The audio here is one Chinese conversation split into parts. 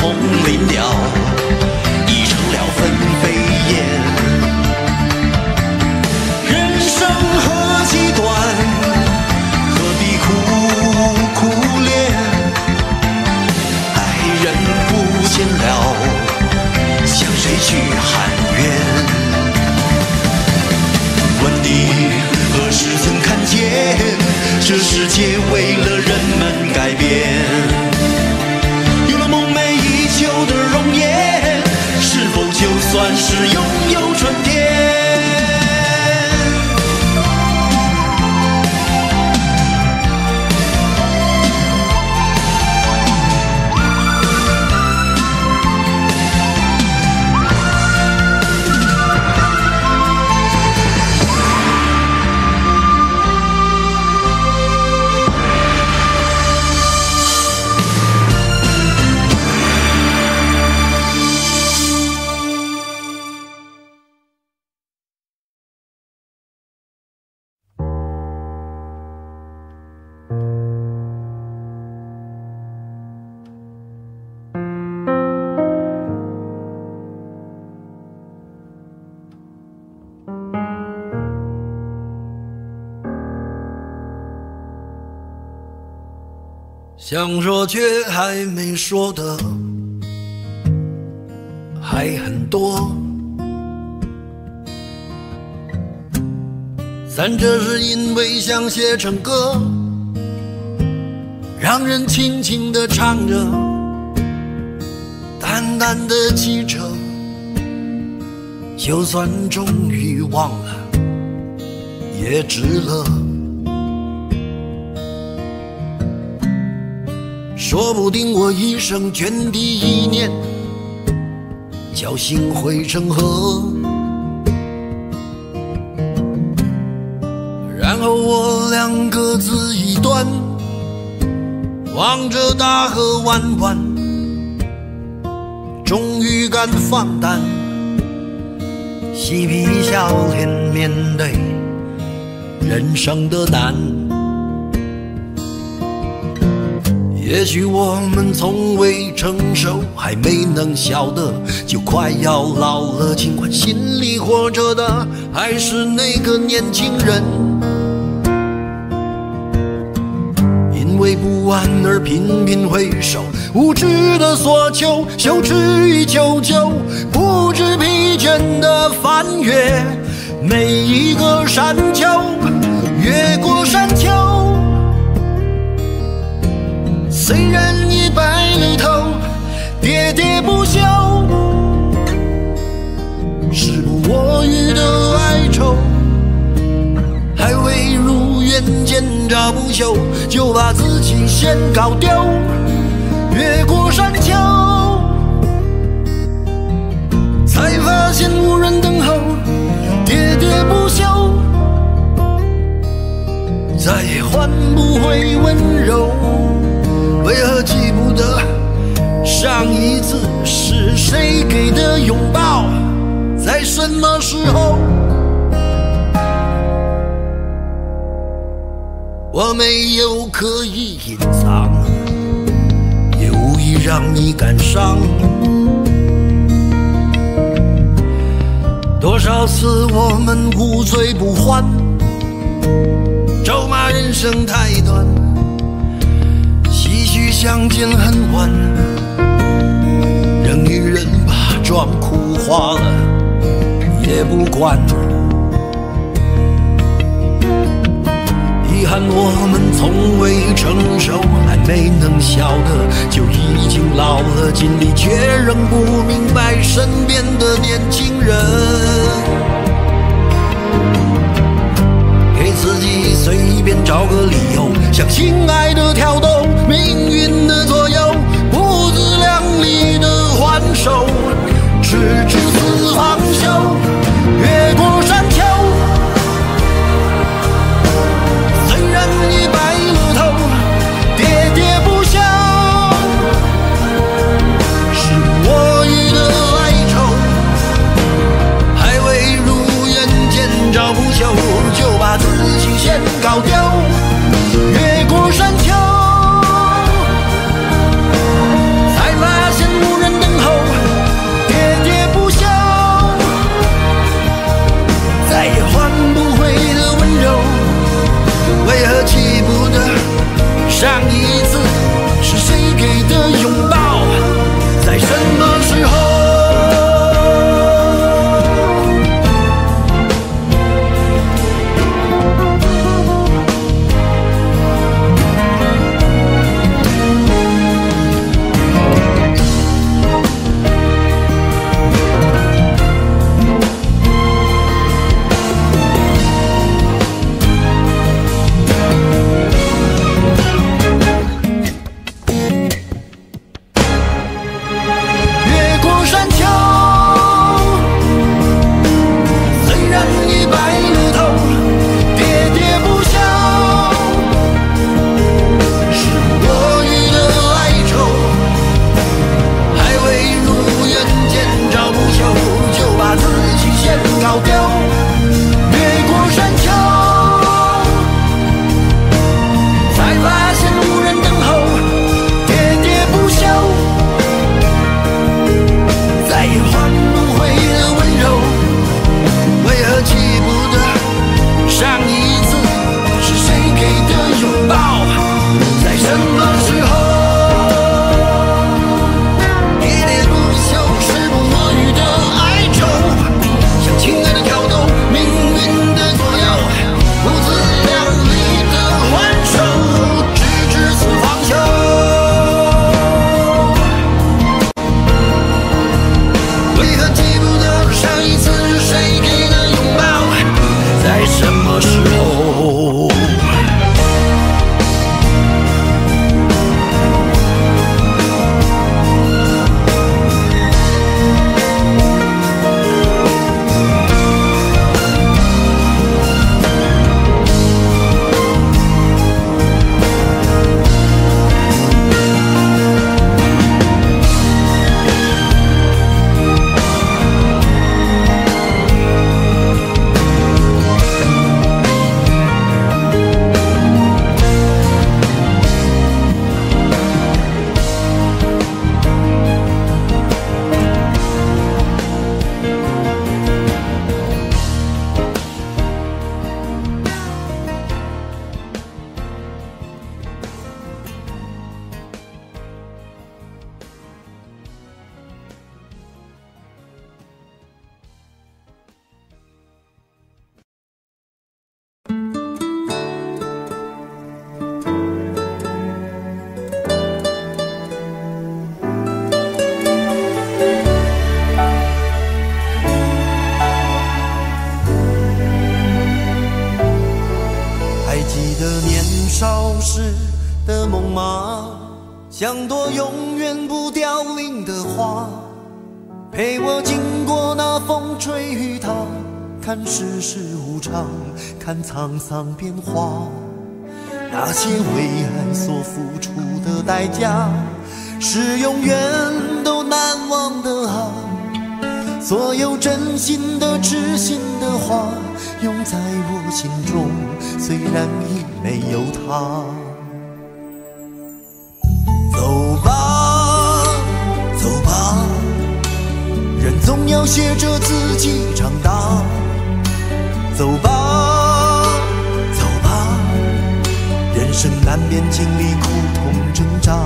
同林鸟，已成了分飞燕。人生何其短，何必苦苦恋？爱人不见了，向谁去喊冤？问你何时曾看见这世界为了想说却还没说的还很多，但这是因为想写成歌，让人轻轻地唱着，淡淡的记着，就算终于忘了，也值了。说不定我一生涓滴一念，侥幸汇成河，然后我俩各自一端，望着大河弯弯，终于敢放胆，嬉皮笑脸面对人生的难。也许我们从未成熟，还没能晓得，就快要老了。尽管心里活着的还是那个年轻人，因为不安而频频回首，无知的索求，羞耻与求救，不知疲倦的翻越每一个山丘，越过山丘。虽然已白了头，喋喋不休，时不我予的哀愁，还未如愿见着不朽，就把自己先搞丢。越过山丘，才发现无人等候，喋喋不休，再也换不回温柔。为何记不得上一次是谁给的拥抱？在什么时候？我没有刻意隐藏也无意让你感伤。多少次我们无醉不欢咒骂人生太短。相见恨晚，让女人把妆哭花了也不管。遗憾我们从未成熟，还没能笑得就已经老了，尽力却仍不明白身边的年轻人。随便找个理由，向心爱的挑逗，命运的左右，不自量力的还手，直至死方休，越过桑变化。那些为爱所付出的代价，是永远都难忘的啊！所有真心的、痴心的话，永在我心中，虽然已没有他。走吧，走吧，人总要学着自己长大。走吧，生难免经历苦痛挣扎。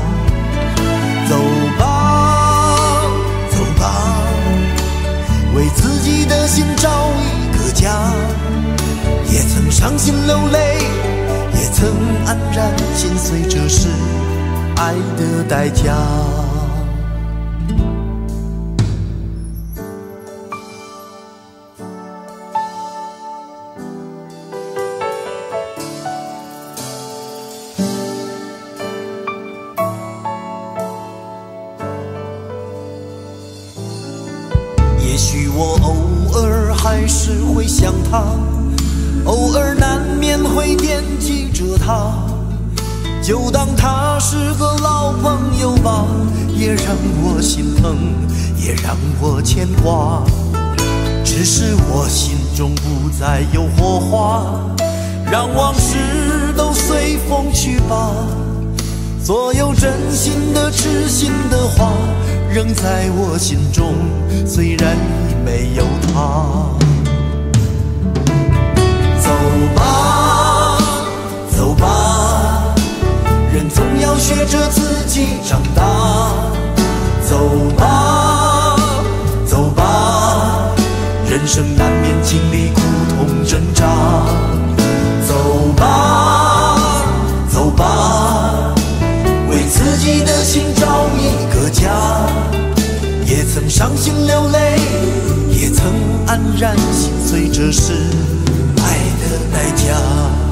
走吧，走吧，为自己的心找一个家。也曾伤心流泪，也曾黯然心碎，这是爱的代价。我心疼，也让我牵挂。只是我心中不再有火花，让往事都随风去吧。所有真心的、痴心的话，仍在我心中，虽然已没有他。走吧，走吧，人总要学着自己长大。走吧，走吧，人生难免经历苦痛挣扎。走吧，走吧。为自己的心找一个家，也曾伤心流泪，也曾黯然心碎，这是爱的代价。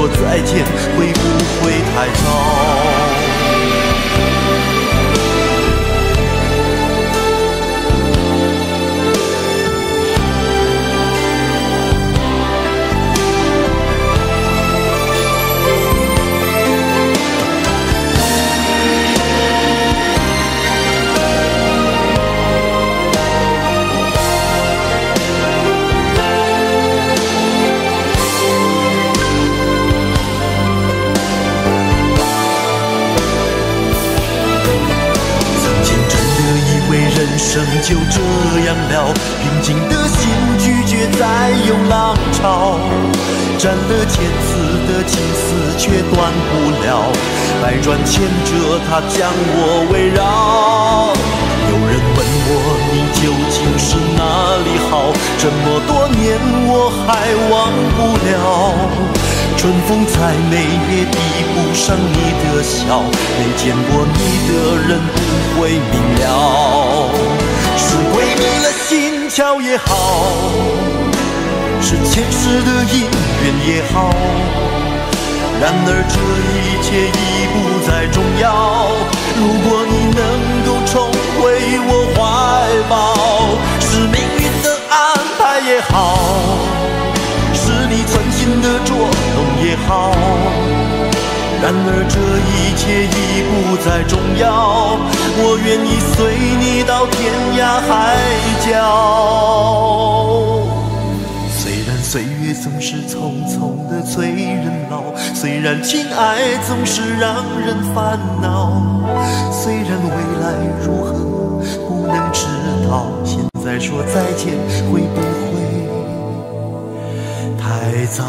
说再见就这样了，平静的心拒绝再有浪潮。斩了千次的情丝却断不了，百转千折它将我围绕。有人问我你究竟是哪里好？这么多年我还忘不了。春风再美也比不上你的笑，没见过你的人不会明了。是鬼迷了心窍也好，是前世的姻缘也好，然而这一切已不再重要。如果你能够重回我怀抱，是命运的安排也好，是你存心的捉弄也好。然而这一切已不再重要，我愿意随你到天涯海角。虽然岁月总是匆匆的催人老，虽然情爱总是让人烦恼，虽然未来如何不能知道，现在说再见会不会太早？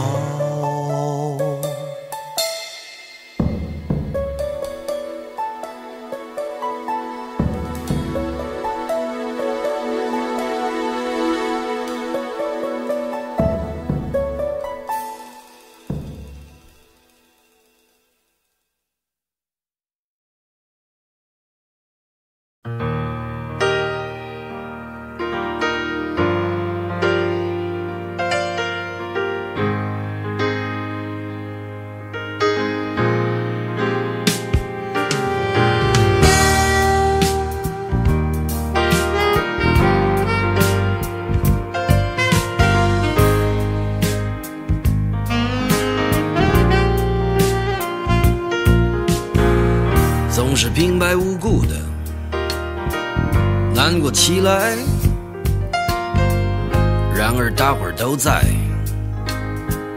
然而大伙儿都在，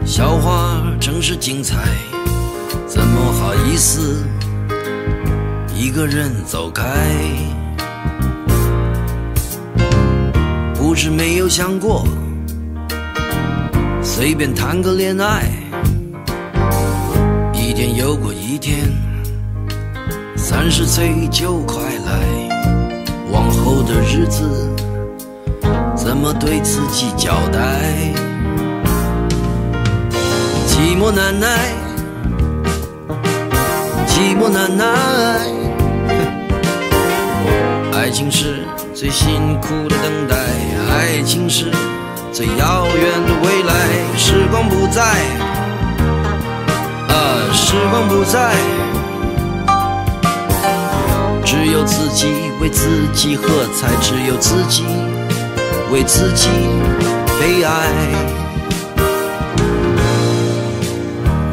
笑话真是精彩，怎么好意思一个人走开？不是没有想过，随便谈个恋爱，一天又过一天，三十岁就快来。往后的日子怎么对自己交代？寂寞难耐，寂寞难耐。爱情是最辛苦的等待，爱情是最遥远的未来。时光不再，啊，时光不再。只有自己为自己喝彩，只有自己为自己悲哀。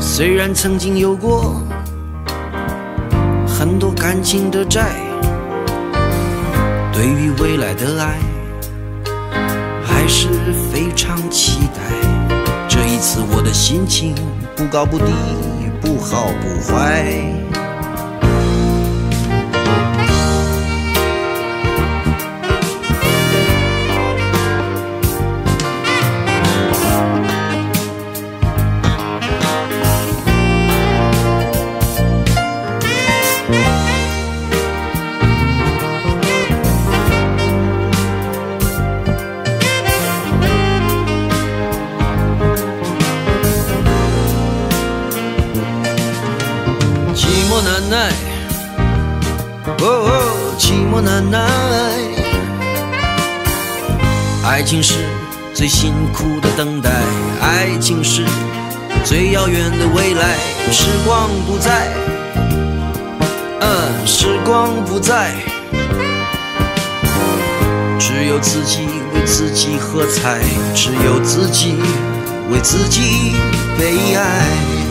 虽然曾经有过很多感情的债，对于未来的爱还是非常期待。这一次我的心情不高不低，不好不坏。最遥远的未来。时光不再，嗯，时光不再，只有自己为自己喝彩，只有自己为自己悲哀。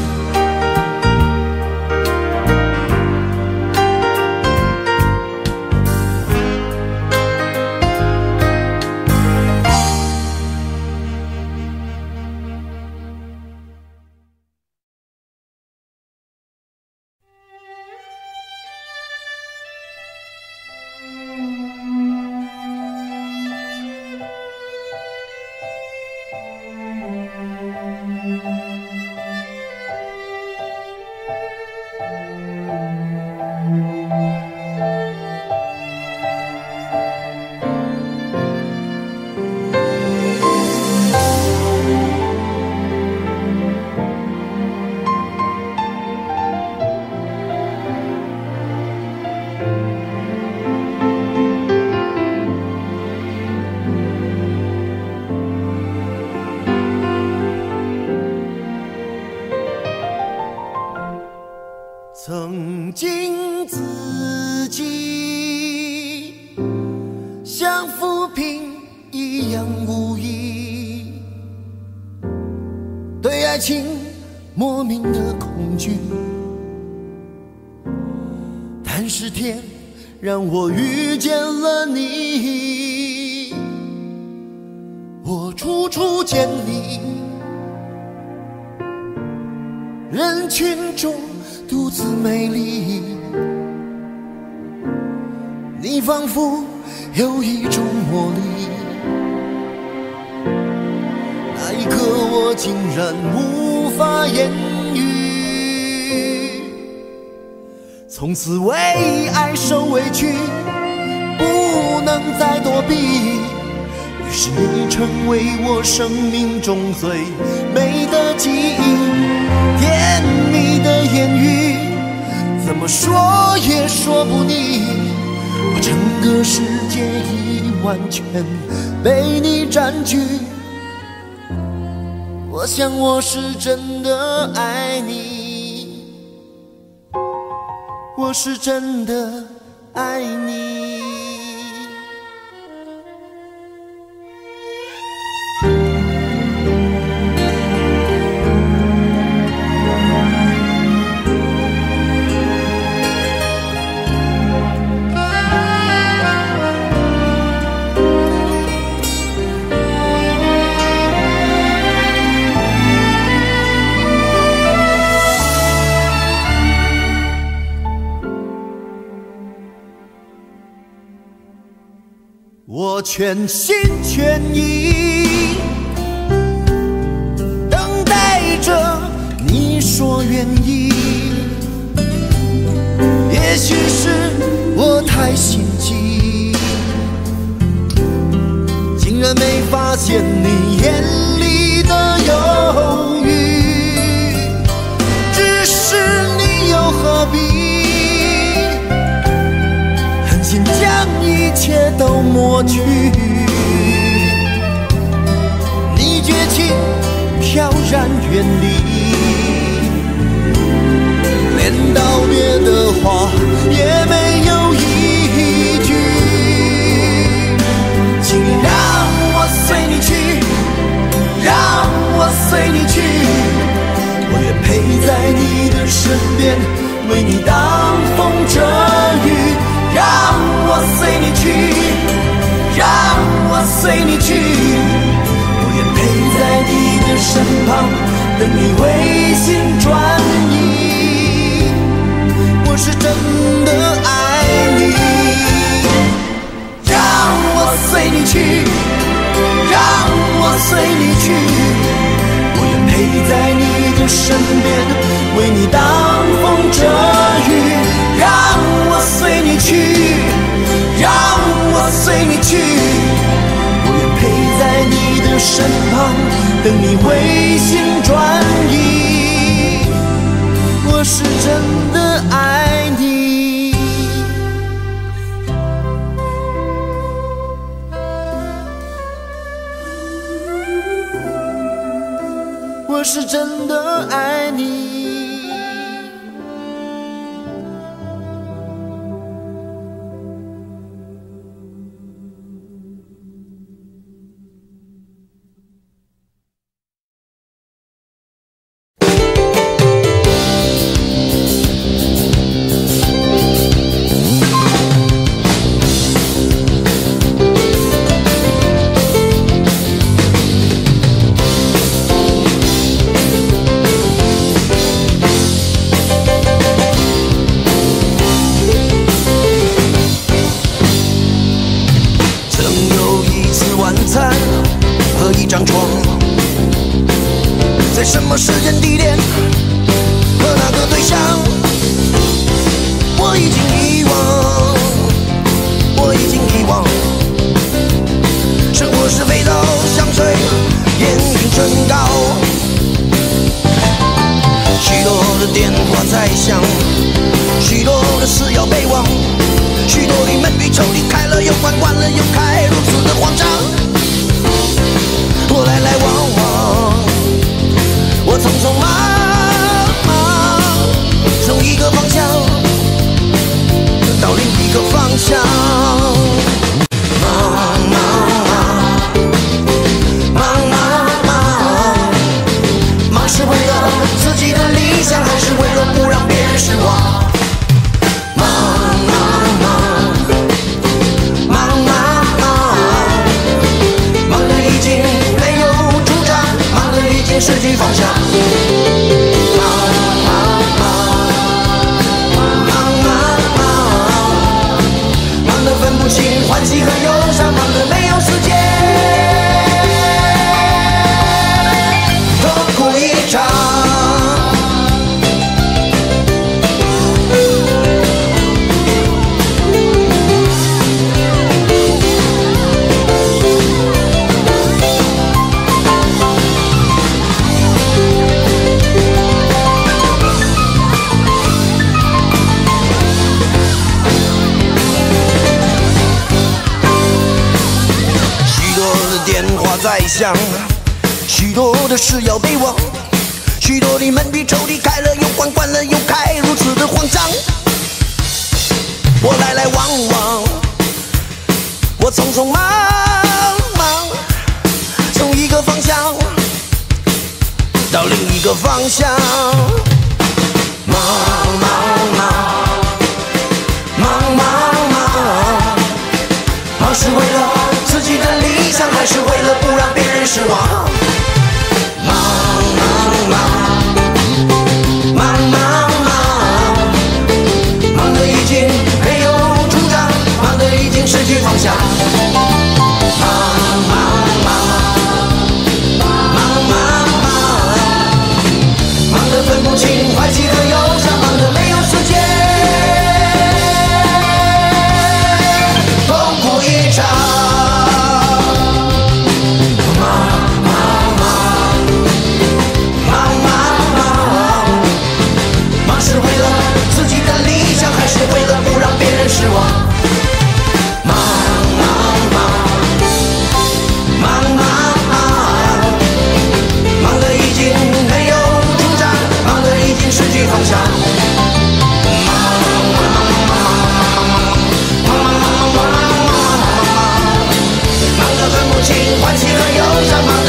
从此为爱受委屈，不能再躲避。于是你成为我生命中最美的记忆，甜蜜的言语，怎么说也说不腻。我整个世界已完全被你占据，我想我是真的爱你。我是真的爱你。全心全意等待着你说愿意，也许是我太心急，竟然没发现你眼抹去，你绝情飘然远离，连道别的话也没有一句。请让我随你去，让我随你去，我愿陪在你的身边，为你挡风遮。随你去，让我随你去，我愿陪在你的身旁，等你回心转意。我是真的爱你。让我随你去，让我随你去，我愿陪在你的身边，为你挡风遮雨。让我随你去，我随你去我愿陪在你的身旁等你回心转意我是真的爱你。我是真的爱为了自己的理想，还是为了不让别人失望？欢喜和忧伤吗？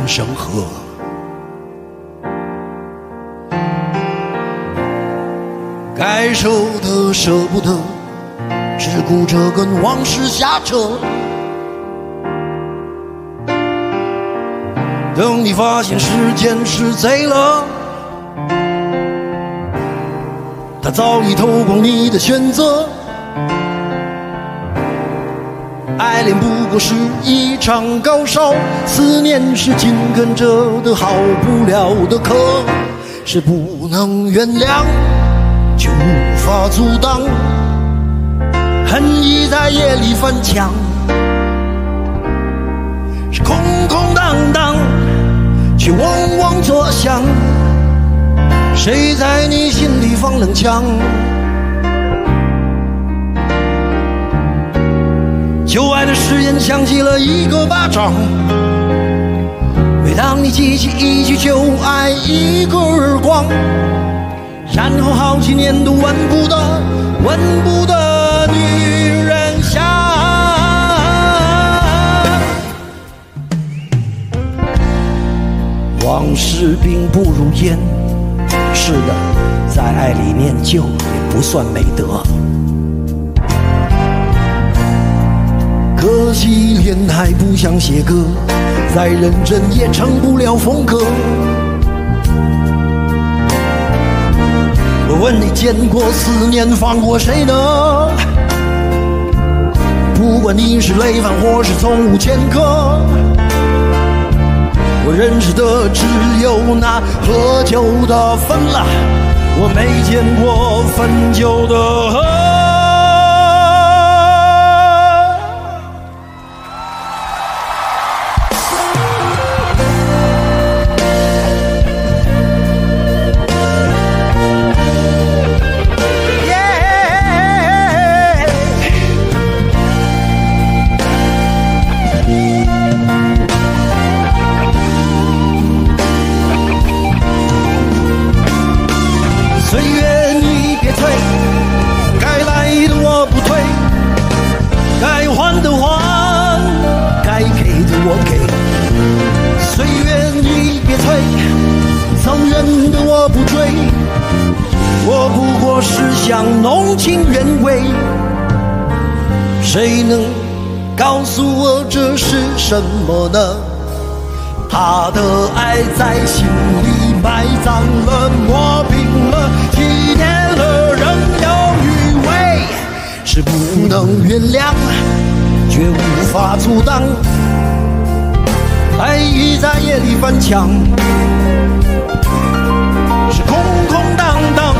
人生河，该舍的舍不得，只顾着跟往事瞎扯。等你发现时间是贼了，他早已偷光你的选择。爱恋不过是一场高烧，思念是紧跟着的好不了的咳，是不能原谅，却无法阻挡，恨意在夜里翻墙，是空空荡荡。却嗡嗡作响，谁在你心里放冷枪？旧爱的誓言响起了一个巴掌，每当你记起一句旧爱，一个耳光，然后好几年都闻不得，闻不得女人香。往事并不如烟，是的，在爱里念旧也不算美德。可惜恋爱不像写歌，再认真也成不了风格。我问你见过思念放过谁呢？不管你是累犯或是从无前科。我认识的只有那喝酒的分了，我没见过分酒的喝墙，是空空荡荡，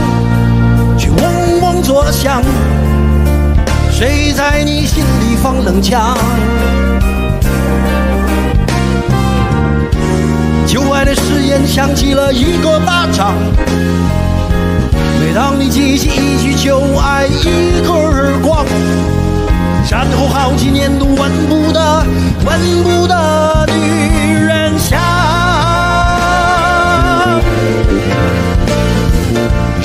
却嗡嗡作响。谁在你心里放冷枪？旧爱的誓言响起了一个巴掌。每当你记起一句旧爱，一个耳光，然后好几年都闻不得、闻不得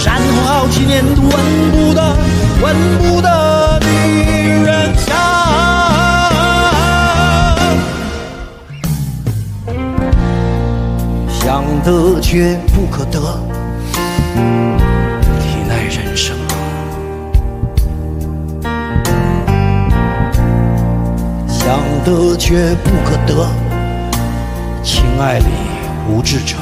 然后好几年都闻不得、闻不得女人香，想。得却不可得，体奈人生。想得却不可得，情爱里无智者。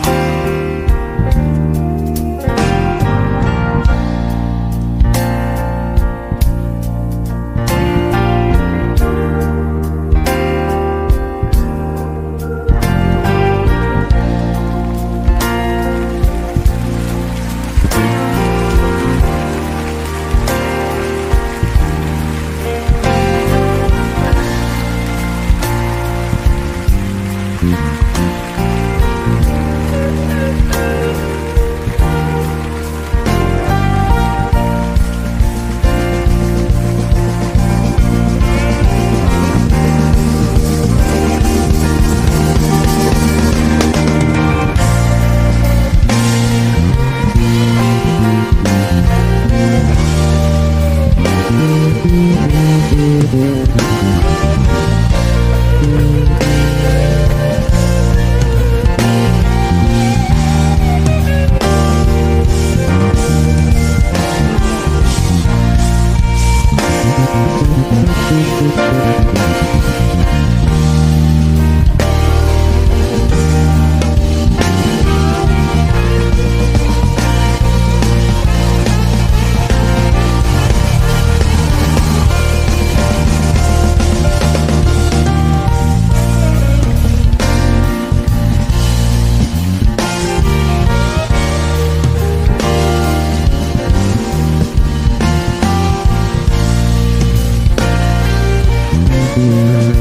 Mm-hmm.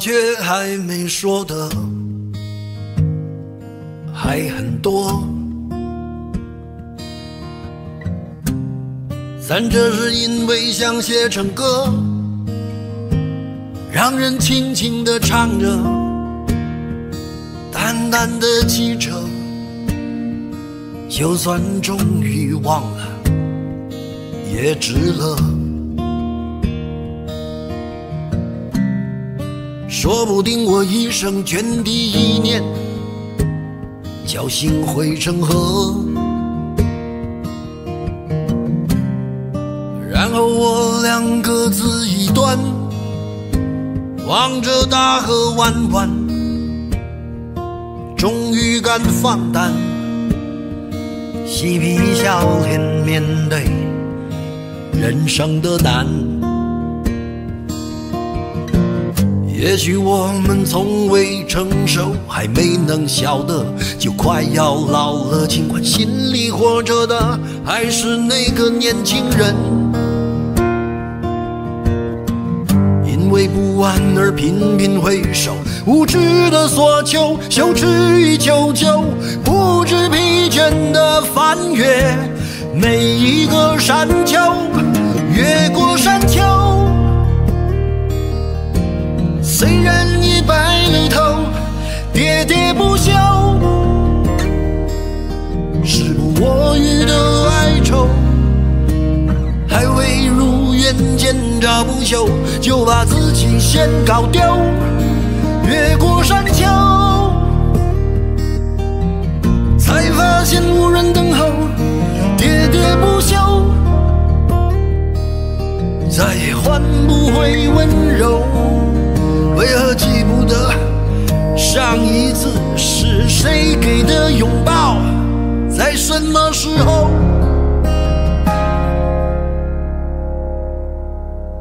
却还没说的还很多。咱这是因为想写成歌让人轻轻的唱着淡淡的记着就算终于忘了也值了说不定我一生涓滴意念侥幸汇成河。然后我俩各自一端望着大河弯弯终于敢放胆嬉皮笑脸面对人生的难。也许我们从未成熟，还没能晓得，就快要老了。尽管心里活着的还是那个年轻人，因为不安而频频回首，无知的索求，羞耻与求救，不知疲倦的翻越每一个山丘，越过山丘。喋喋不休，时不我予的哀愁，还未如愿见着不朽，就把自己先搞丢。越过山丘，才发现无人等候，喋喋不休，再也换不回温柔。为何记不得上一次是谁给的拥抱，在什么时候？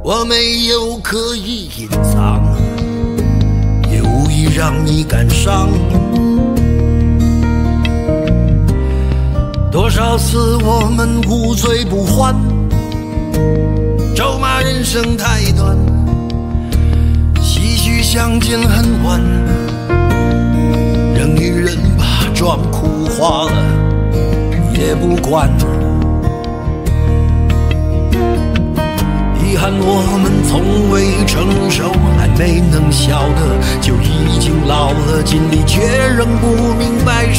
我没有刻意隐藏，也无意让你感伤。多少次我们无醉不欢，咒骂人生太短。相见恨晚，任女人把妆哭花了也不管。遗憾我们从未成熟，还没能晓得就已经老了，尽力却仍不明白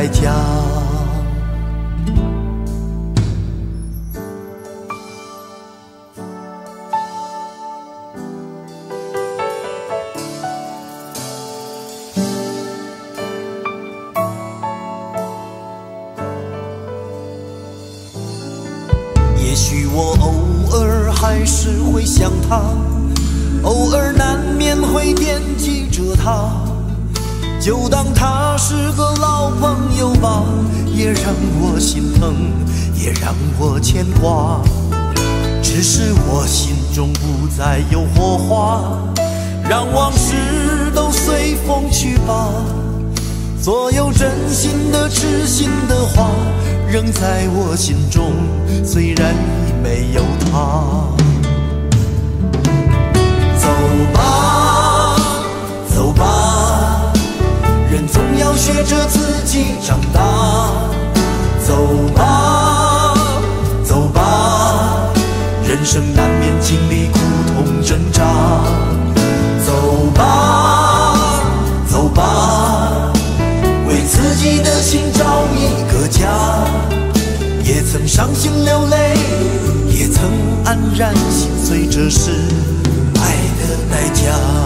的代价。也许我偶尔还是会想他，偶尔难免会惦记着他，就当他是个老朋友吧，也让我心疼，也让我牵挂。只是我心中不再有火花，让往事都随风去吧。所有真心的、痴心的话，仍在我心中，虽然已没有他。走吧，走吧，总要学着自己长大。走吧，走吧，人生难免经历苦痛挣扎。走吧，走吧。为自己的心找一个家，也曾伤心流泪，也曾黯然心碎，这是爱的代价。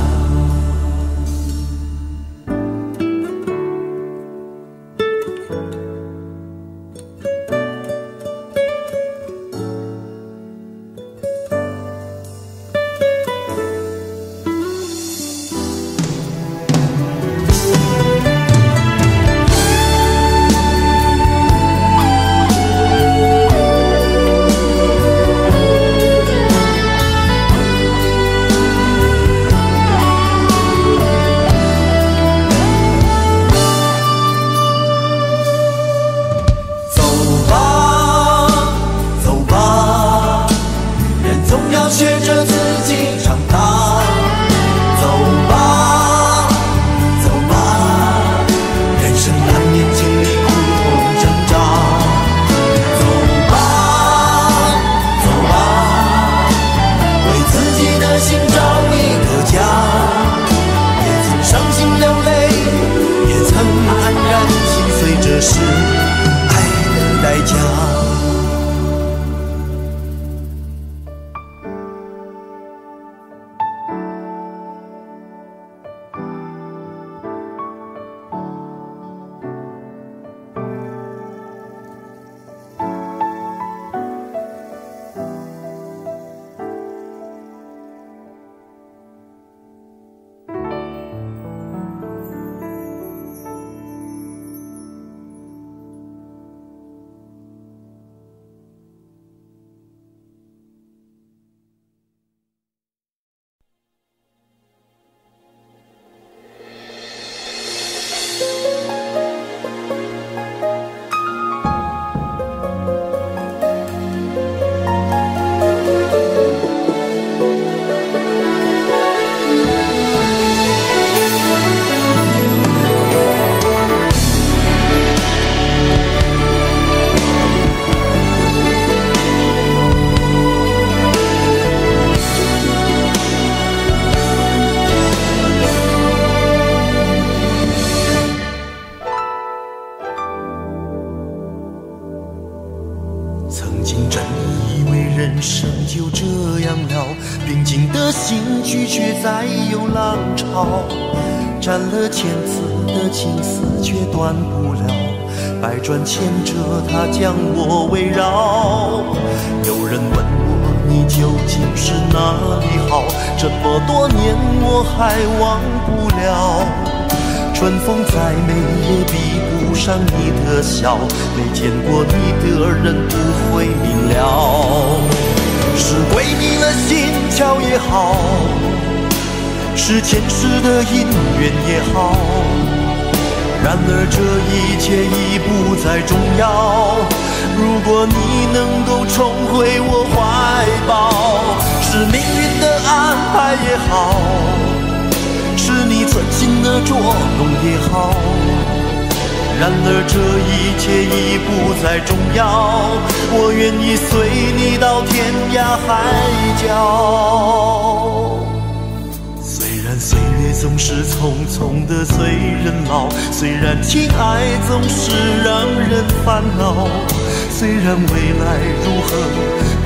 虽然未来如何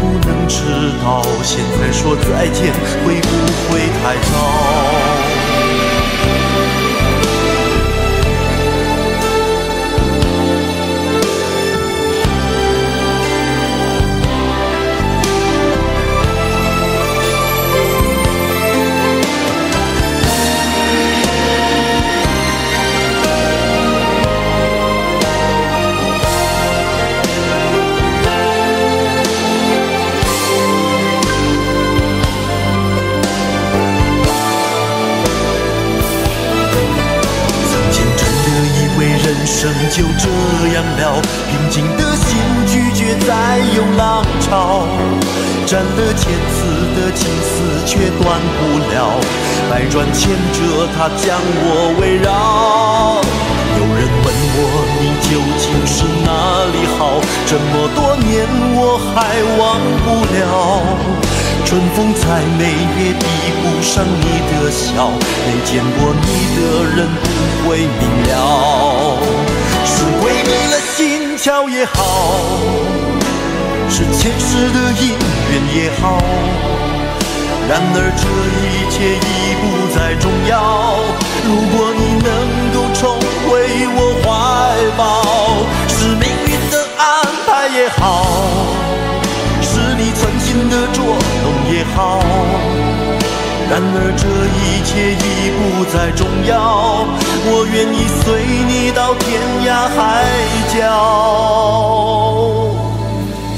不能知道，现在说再见会不会太早？就这样了，平静的心拒绝再有浪潮，斩了千次的情丝却断不了，百转千折它将我围绕。有人问我你究竟是哪里好，这么多年我还忘不了。春风再美也比不上你的笑，没见过你的人不会明了。是鬼迷了心窍也好，是前世的因缘也好，然而这一切已不再重要。如果你能够重回我怀抱，是命运的安排也好。是你存心的捉弄也好，然而这一切已不再重要。我愿意随你到天涯海角。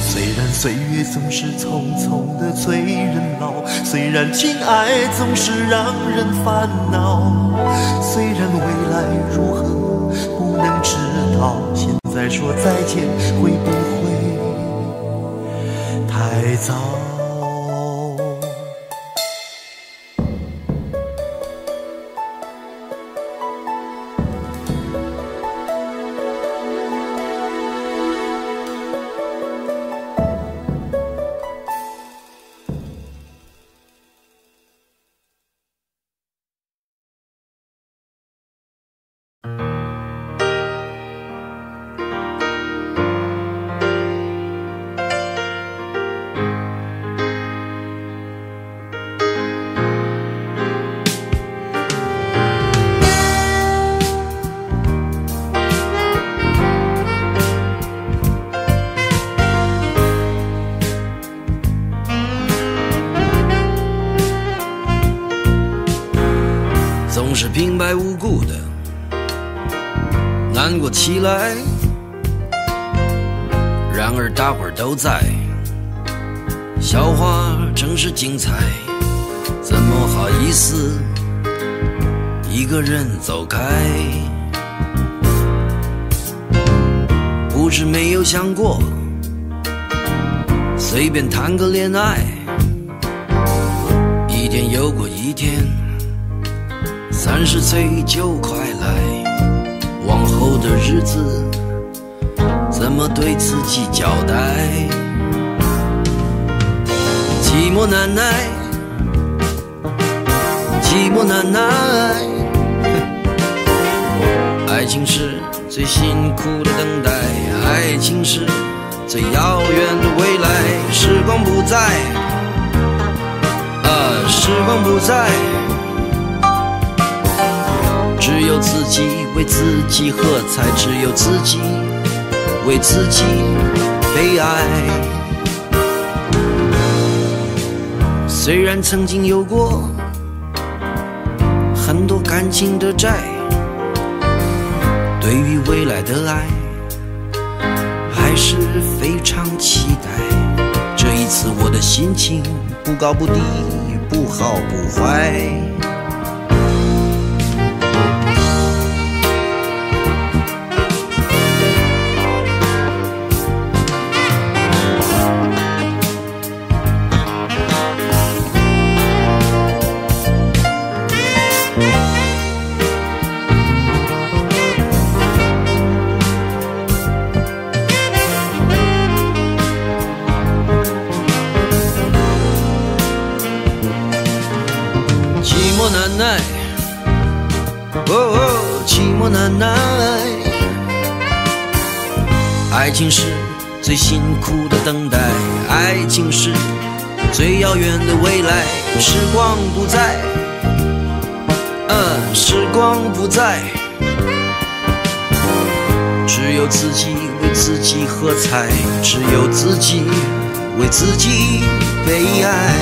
虽然岁月总是匆匆的催人老，虽然情爱总是让人烦恼，虽然未来如何不能知道，现在说再见会不会？太早。来，然而大伙儿都在，笑话真是精彩，怎么好意思一个人走开？不是没有想过，随便谈个恋爱，一天又过一天，三十岁就快来。后的日子怎么对自己交代？寂寞难耐，寂寞难耐。爱情是最辛苦的等待，爱情是最遥远的未来。时光不再，啊，时光不再。只有自己为自己喝彩，只有自己为自己悲哀。虽然曾经有过很多感情的债，对于未来的爱还是非常期待。这一次我的心情不高不低，不好不坏。是最辛苦的等待，爱情是最遥远的未来。时光不再，嗯，时光不再，只有自己为自己喝彩，只有自己为自己悲哀。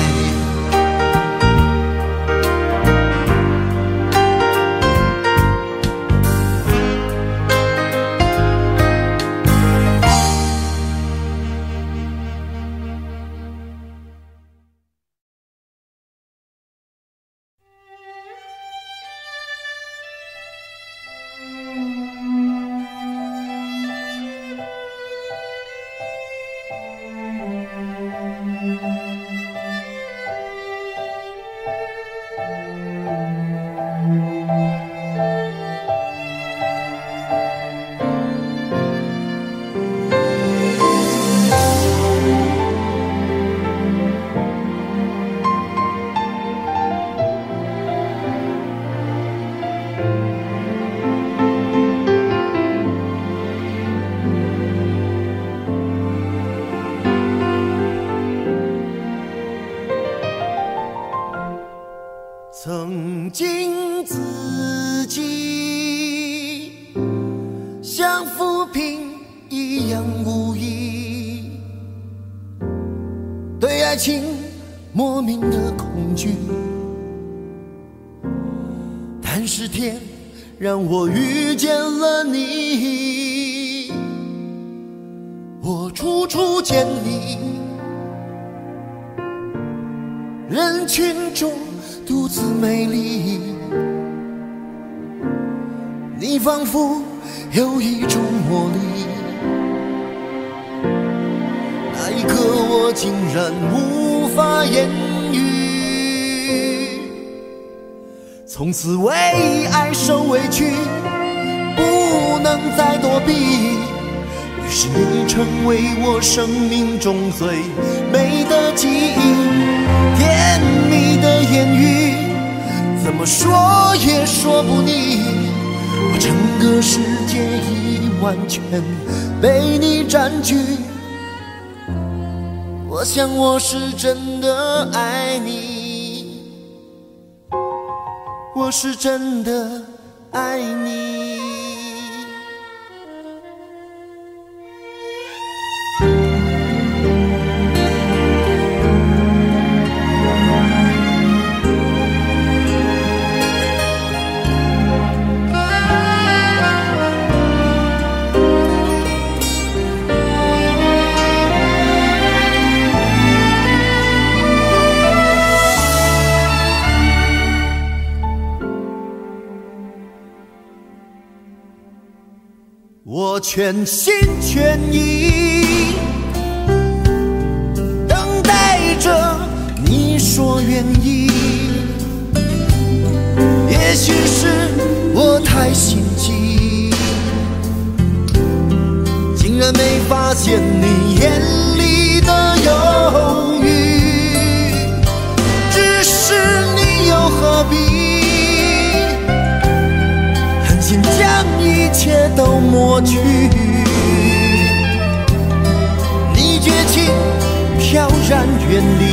占据，我想我是真的爱你。我是真的爱你。全心全意等待着你说愿意，也许是我太心急，竟然没发现你眼里的犹抹去你绝情飘然远离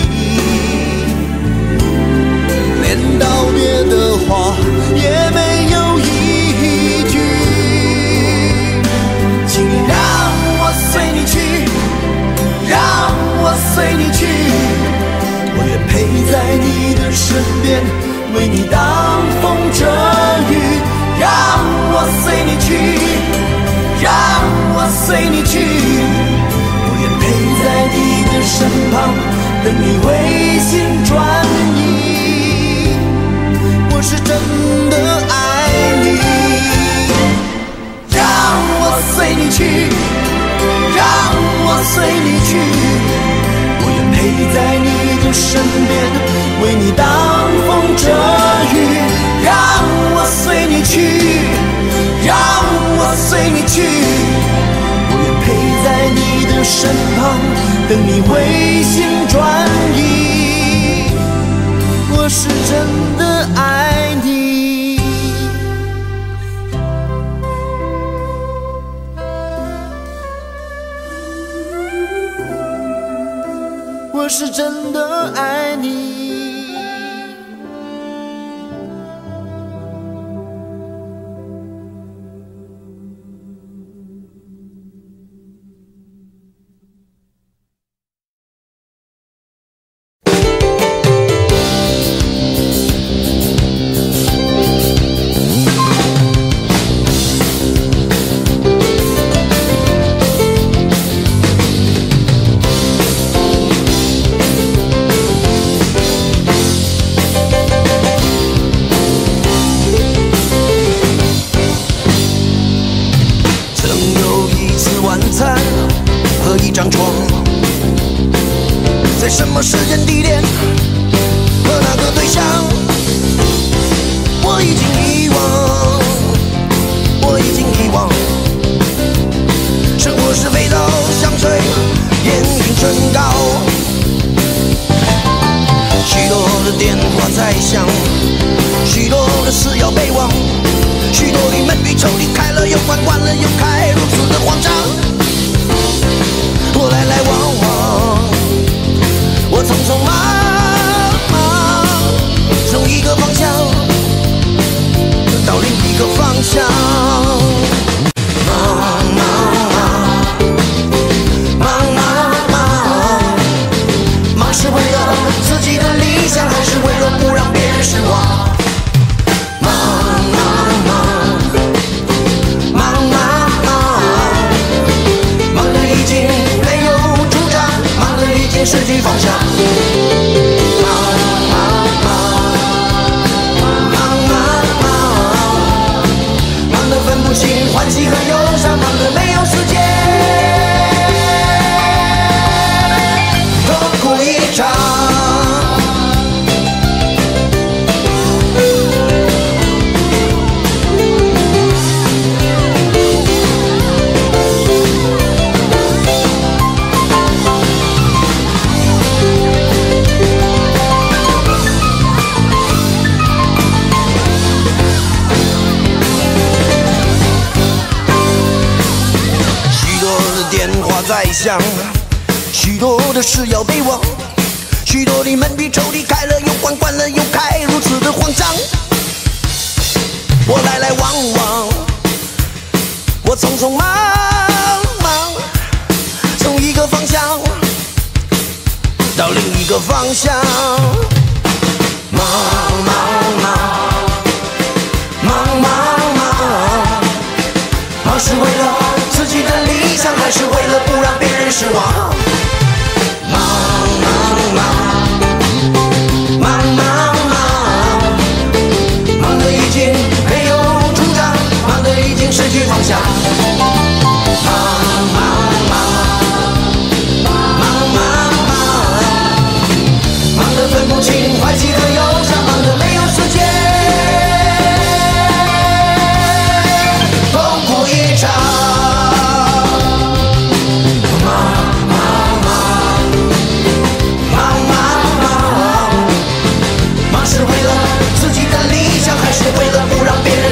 连道别的话也没有一句请你让我随你去让我随你去我愿陪在你的身边为你挡风遮雨让我随你去。让我随你去我愿陪在你的身旁等你回心转意我是真的爱你让我随你去让我随你去。我愿陪在你的身边为你挡风遮雨让我随你去。随你去，我愿陪在你的身旁，等你回心转意。我是真的爱你。我是真的爱你。在想，许多的事要备忘，许多的门比抽屉开了又关，关了又开，如此的慌张。我来来往往，我匆匆忙忙，从一个方向到另一个方向。忙忙忙，忙忙忙。忙是为了还是为了不让别人失望？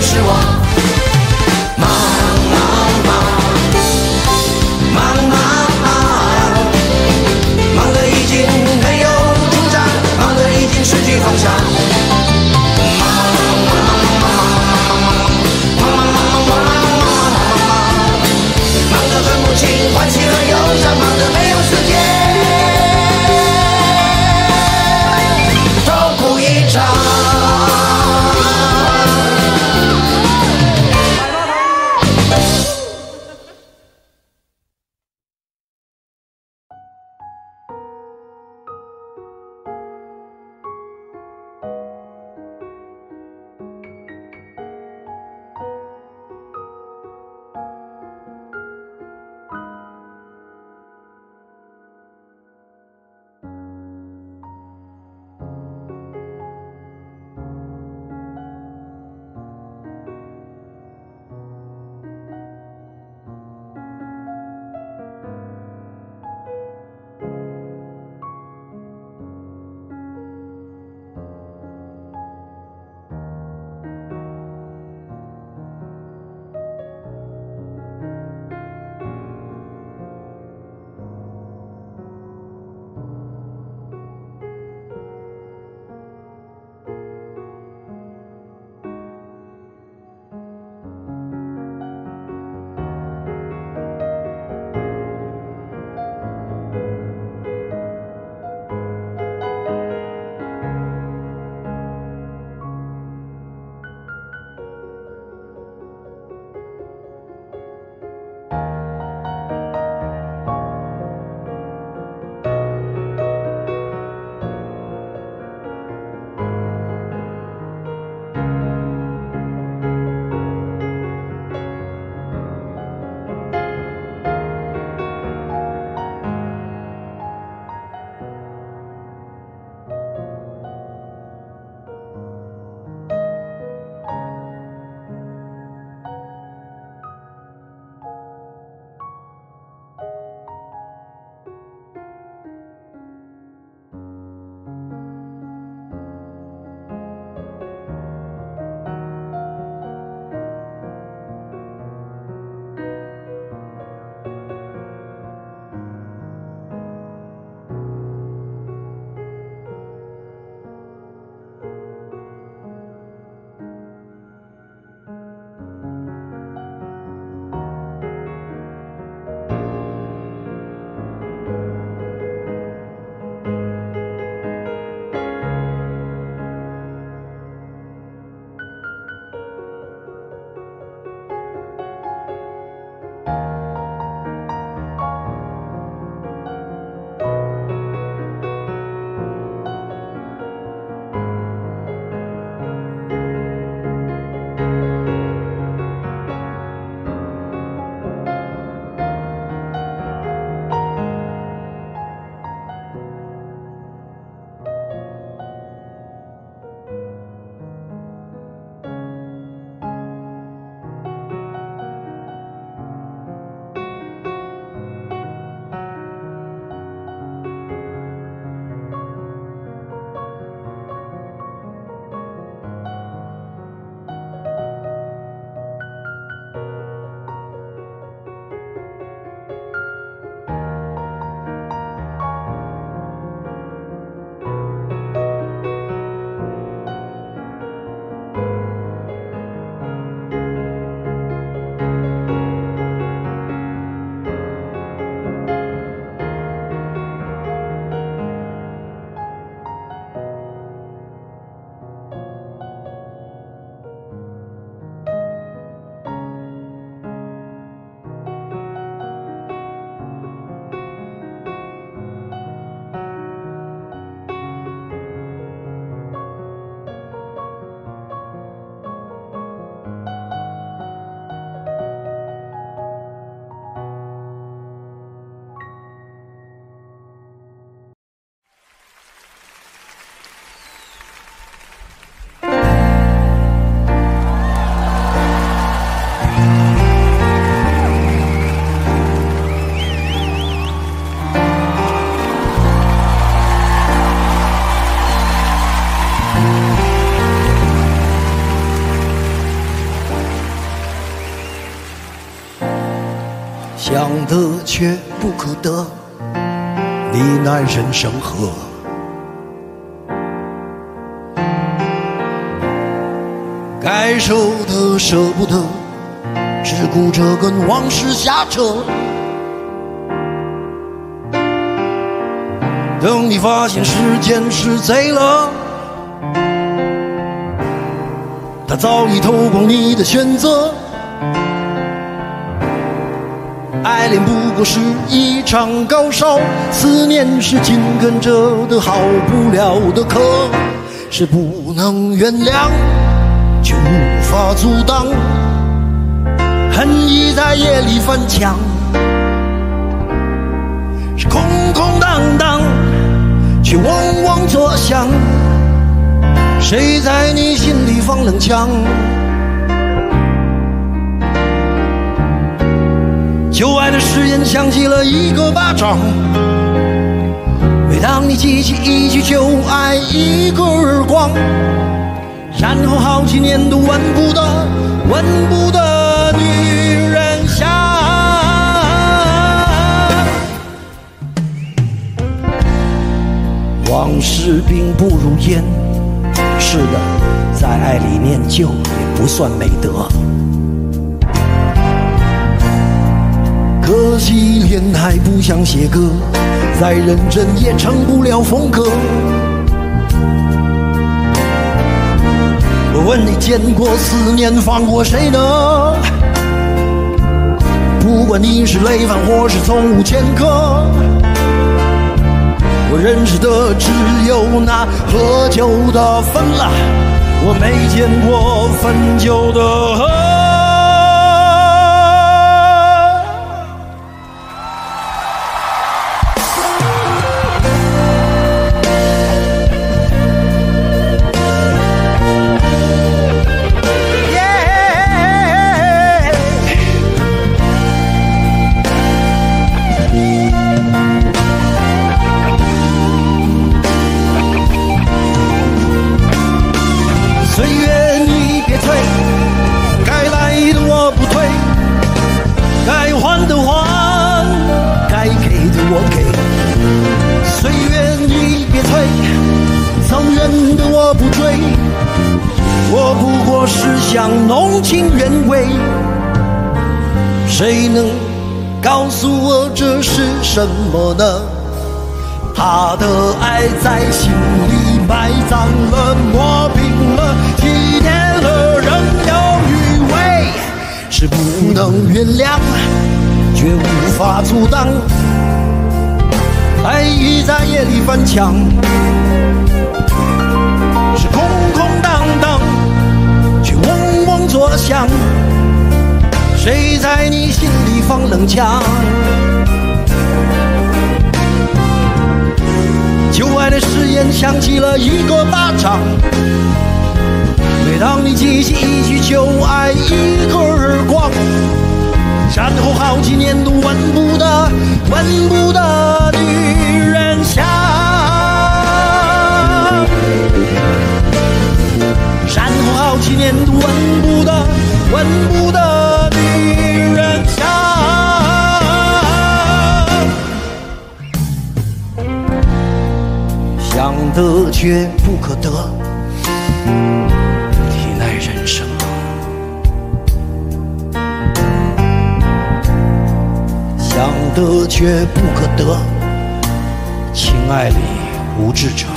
失望，忙忙忙忙忙忙，忙得已经没有主张，忙得已经失去方向，忙忙忙忙忙忙忙忙忙忙忙忙，忙忧伤。却不可得，你奈人生何？该舍的舍不得，只顾着跟往事瞎扯。等你发现时间是贼了，他早已偷光你的选择。爱恋不是一场高烧，思念是紧跟着的好不了的咳，是不能原谅，却无法阻挡，恨意在夜里翻墙，是空空荡荡，却嗡嗡作响，谁在你心里放冷枪？旧爱的誓言响起了一个巴掌，每当你记起一句旧爱，一个耳光，然后好几年都闻不得、闻不得女人香。往事并不如烟，是的，在爱里念旧也不算美德。可惜恋爱不想写歌，再认真也成不了风格。我问你见过思念放过谁呢？不管你是累犯或是从无前科，我认识的只有那喝酒的分了，我没见过分酒的喝。翻墙，是空空荡荡，却嗡嗡作响。谁在你心里放冷枪？旧爱的誓言响起了一个巴掌，每当你记起一句旧爱，一个耳光，然后好几年都闻不得、闻不得几年闻不得、闻不得女人香。想得却不可得，体奈人生。想得却不可得，情爱里无智者。